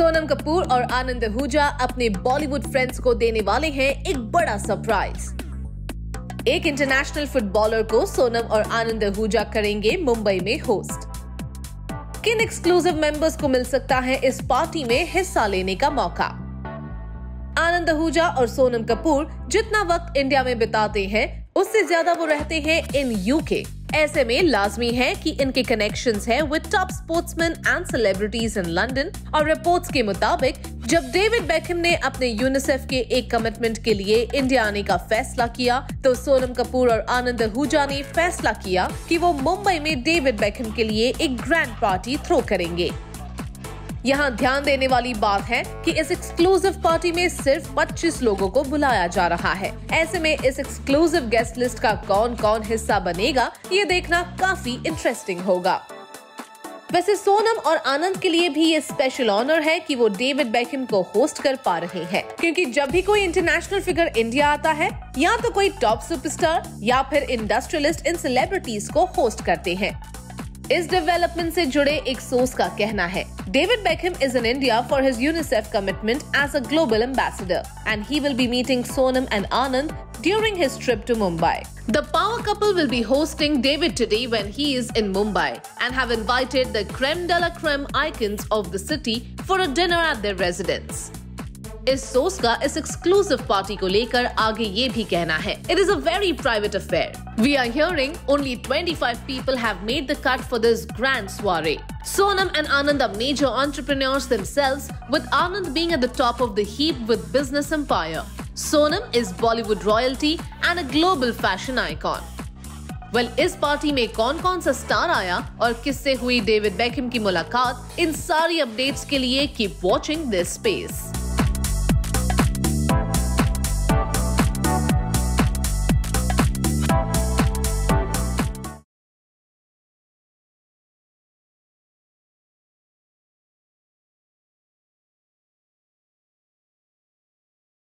सोनम कपूर और आनंद आहूजा अपने बॉलीवुड फ्रेंड्स को देने वाले हैं एक बड़ा सरप्राइज़ एक इंटरनेशनल फुटबॉलर को सोनम और आनंद आहूजा करेंगे मुंबई में होस्ट किन एक्सक्लूसिव मेंबर्स को मिल सकता है इस पार्टी में हिस्सा लेने का मौका? आनंद आहूजा और सोनम कपूर जितना वक्त इंडिया में बिताते हैं, उससे ज़्यादा वो रहते हैं इन यूके ऐसे में लाजमी है कि इनके कनेक्शन है with top sportsman and celebrities in London और रिपोर्ट्स के मुताबिक, जब डेविड बेकहम ने अपने यूनिसेफ के एक कमिटमेंट के लिए इंडिया आने का फैसला किया तो सोनम कपूर और आनंद आहूजा ने फैसला किया कि वो मुंबई में डेविड बेकहम के लिए एक ग्रैंड पार्टी थ्रो करेंगे। यहाँ ध्यान देने वाली बात है कि इस एक्सक्लूसिव पार्टी में सिर्फ़ 25 लोगों को बुलाया जा रहा है। ऐसे में इस एक्सक्लूसिव गेस्ट लिस्ट का कौन कौन हिस्सा बनेगा, ये देखना काफ़ी इंटरेस्टिंग होगा। वैसे सोनम और आनंद के लिए भी ये स्पेशल ऑनर है कि वो डेविड बेकम को होस्ट कर पा रहे हैं। क्योंकि जब भी कोई इंटरनेशनल फिगर इंडिया आता है, या तो कोई टॉप सुपरस्टार या फिर इंडस्ट्रियलिस्ट इन सेलिब्रिटीज को होस्ट करते हैं। इस डेवलपमेंट से जुड़े एक सोर्स का कहना है David Beckham is in India for his UNICEF commitment as a global ambassador and he will be meeting Sonam and Anand his trip to Mumbai. The power couple will be hosting David today when he is in Mumbai and have invited the creme de la creme icons of the city for a dinner at their residence. इस source का इस exclusive party को लेकर आगे ये भी कहना है it is a very private affair we are hearing only 25 people have made the cut for this grand soiree. Sonam and Anand are major entrepreneurs themselves, with Anand being at the top of the heap with business empire. Sonam is Bollywood royalty and a global fashion icon. Well well, इस party में कौन कौन सा star आया और किससे हुई David Beckham की मुलाकात इन सारी अपडेट्स के लिए कीप वॉचिंग दिस स्पेस